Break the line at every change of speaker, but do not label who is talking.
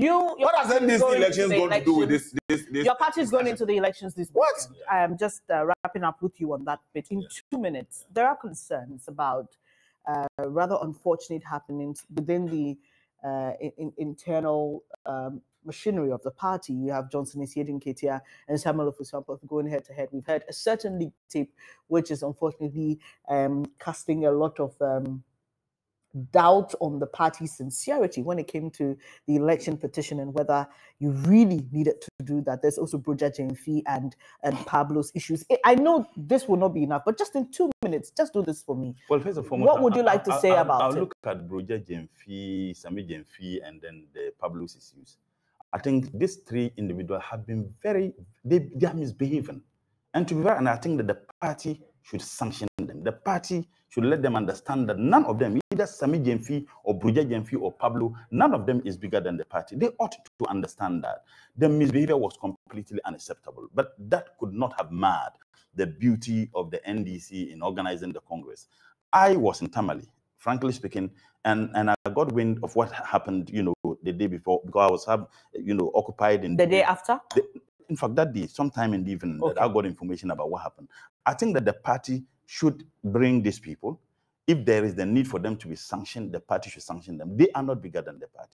You,
What has
party is going into
elections
the
got to do with
elections-
this? this, this
Your party is going into the elections this
What?
weekend. I am just uh, wrapping up with you on that bit. In two minutes, there are concerns about uh, rather unfortunate happenings within the uh, in, in- internal um, machinery of the party. You have Johnson Asiedu Nketia and Samuel Ofusampo going head to head. We've heard a certain leak tape, which is unfortunately um, casting a lot of um, doubt on the party's sincerity when it came to the election petition and whether you really needed to do that. There's also Brogya Genfi and and Pablo's issues. I- know this will not be enough, but just in two minutes, just do this for me.
Well, first and foremost,
What would you like to
I-
say
I-
about
I'll
it?
look at Brogya Genfi, Sammy Gyamfi, and then the Pablo's issues. I think these three individuals have been very, they, they are misbehaving. And to be fair, and I think that the party should sanction them. The party should let them understand that none of them, either Sammy Gyamfi or Brogya Genfi or Pablo, none of them is bigger than the party. They ought to understand that. The misbehavior was completely unacceptable, but that could not have marred the beauty of the NDC in organizing the Congress. I was in Tamale, frankly speaking, and, and I got wind of what happened, you know, the day before because I was, have, you know, occupied in
The day after?
the- in fact, that day, sometime in the evening, that I got information about what happened. I think that the party should bring these people. If there is the need for them to be sanctioned, the party should sanction them. They are not bigger than the party.